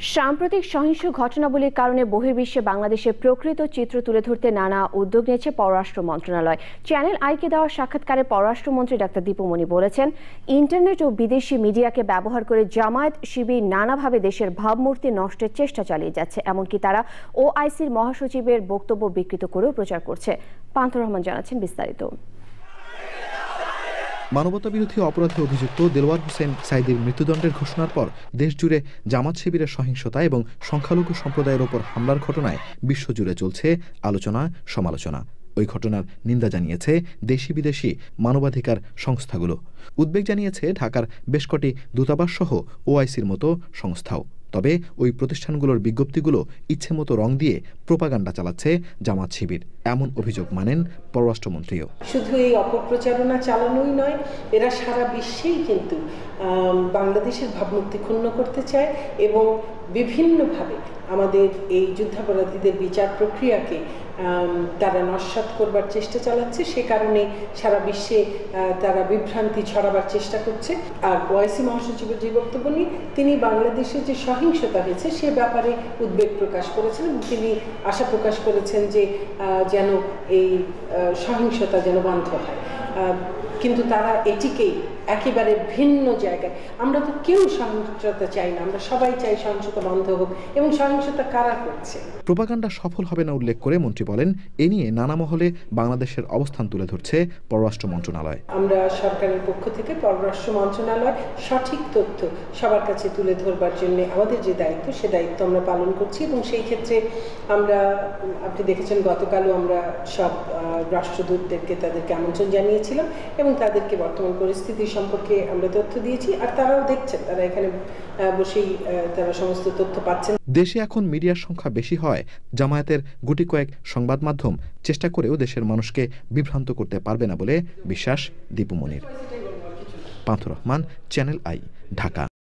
সাম্প্রতিক সহিংস ঘটনাবলীর কারণে বহির্বিশ্বে বাংলাদেশের প্রকৃত চিত্র তুলে ধরতে নানা উদ্যোগ নিয়েছে পররাষ্ট্র মন্ত্রণালয়। চ্যানেল আইকে দেওয়া সাক্ষাৎকারে পররাষ্ট্রমন্ত্রী ডাক্তার দীপুমণি বলেছেন, ইন্টারনেট ও বিদেশি মিডিয়াকে ব্যবহার করে জামায়াত শিবির নানাভাবে দেশের ভাবমূর্তি নষ্টের চেষ্টা চালিয়ে যাচ্ছে। এমনকি তারা ওআইসির মহাসচিবের বক্তব্য বিকৃত করেও প্রচার করছে। পান্থর রহমান জানাচ্ছেন বিস্তারিত। মানবতাবিরোধী অপরাধে অভিযুক্ত দেলওয়ার হোসেন সাইদির মৃত্যুদণ্ডের ঘোষণার পর দেশজুড়ে জামাত শিবিরের সহিংসতা এবং সংখ্যালঘু সম্প্রদায়ের ওপর হামলার ঘটনায় বিশ্বজুড়ে চলছে আলোচনা, সমালোচনা। ওই ঘটনার নিন্দা জানিয়েছে দেশি বিদেশি মানবাধিকার সংস্থাগুলো। উদ্বেগ জানিয়েছে ঢাকার বেশ কটি দূতাবাস সহ ওআইসির মতো সংস্থাও। তবে ওই প্রতিষ্ঠানগুলোর বিজ্ঞপ্তিগুলো ইচ্ছেমতো রং দিয়ে প্রোপাগান্ডা চালাচ্ছে জামাত শিবির। এমন অভিযোগ মানেন পররাষ্ট্রমন্ত্রীও। শুধু এই অপপ্রচারণা চালানোই নয়, এরা সারা বিশ্বেই কিন্তু বাংলাদেশের ভাবমূর্তি ক্ষুণ্ণ করতে চায় এবং বিভিন্নভাবে আমাদের এই যুদ্ধাপরাধীদের বিচার প্রক্রিয়াকে তারা নস্বাত করবার চেষ্টা চালাচ্ছে। সে কারণে সারা বিশ্বে তারা বিভ্রান্তি ছড়াবার চেষ্টা করছে। আর ওয়াইসি মহাসচিবের যে বক্তব্য নিয়ে, তিনি বাংলাদেশে যে সহিংসতা হয়েছে, সে ব্যাপারে উদ্বেগ প্রকাশ করেছেন তিনি আশা প্রকাশ করেছেন যে যেন এই সহিংসতা যেন বন্ধ হয়। কিন্তু তারা এটিকেই একেবারে ভিন্ন জায়গায়। আমরা তো কেউ সহিংসতা চাই না আমরা সবাই চাই সহিংসতা বন্ধ হোক। এবং সহিংসতা কারা করছে? প্রোপাগান্ডা সফল হবে না উল্লেখ করে মন্ত্রী বলেন এ নিয়ে নানা মহলে বাংলাদেশের অবস্থান তুলে ধরছে পররাষ্ট্র মন্ত্রণালয়। আমরা সরকারের পক্ষ থেকে পররাষ্ট্র মন্ত্রণালয় সঠিক তথ্য সবার কাছে তুলে ধরবার জন্য আমাদের যে দায়িত্ব সে দায়িত্ব আমরা পালন করছি। এবং সেই ক্ষেত্রে আমরা আপনি দেখেছেন গতকালও আমরা সব রাষ্ট্রদূতদেরকে তাদেরকে আমন্ত্রণ জানিয়েছিলাম এবং তাদেরকে বর্তমান পরিস্থিতি সম্পর্কে আমরা তথ্য দিয়েছি, আর তারাও দেখছেন, তারা এখানে বসেই তারা সমস্ত তথ্য পাচ্ছেন। দেশে এখন মিডিয়ার সংখ্যা বেশি হয়, জামায়াতের গুটি কয়েক সংবাদ মাধ্যম চেষ্টা করেও দেশের মানুষকে বিভ্রান্ত করতে পারবে না বলে বিশ্বাস দীপুমনির পান্থ রহমান, চ্যানেল আই, ঢাকা।